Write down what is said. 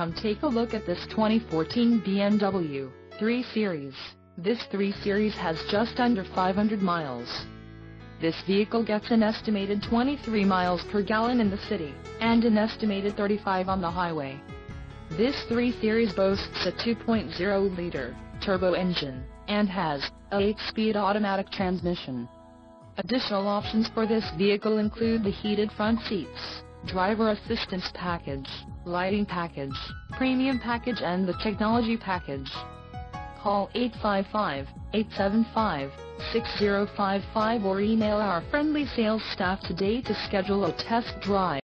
Come take a look at this 2014 BMW 3 Series. This 3 Series has just under 500 miles. This vehicle gets an estimated 23 miles per gallon in the city, and an estimated 35 on the highway. This 3 Series boasts a 2.0-liter turbo engine, and has a 8-speed automatic transmission. Additional options for this vehicle include the heated front seats, driver assistance package, lighting package, premium package and the technology package. Call 855-875-6055 or email our friendly sales staff today to schedule a test drive.